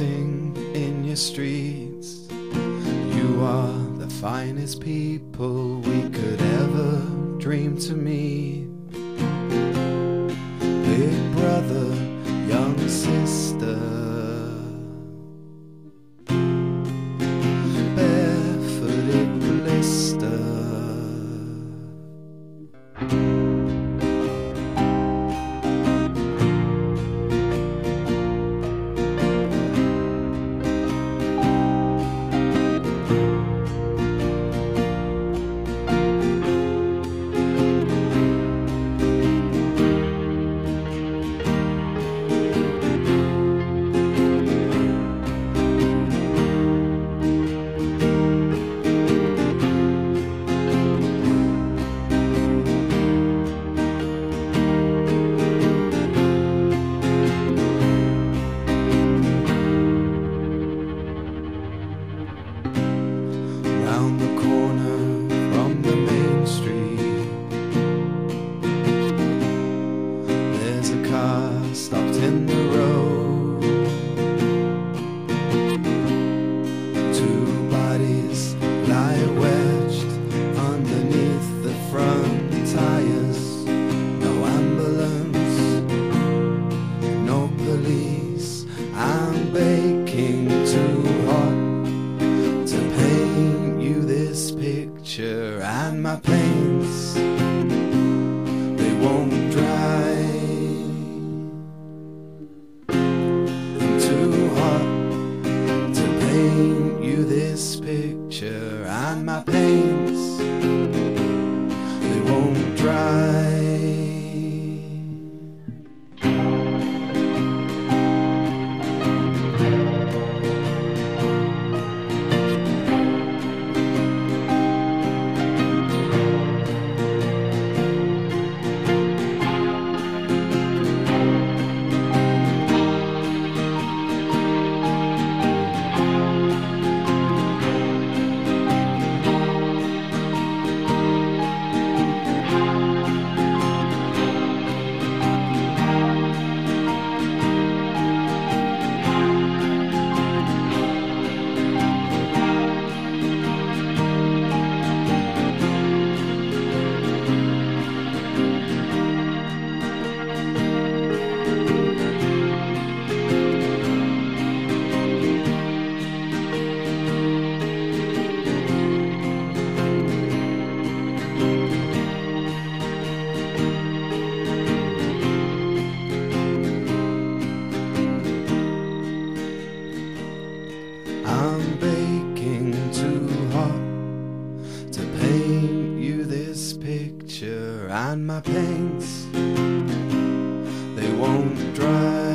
in your streets. You are the finest people we could ever dream to meet. And my paints they won't dry I'm too hot to paint you this picture. And my paints they won't dry paint you this picture, and my paints they won't dry.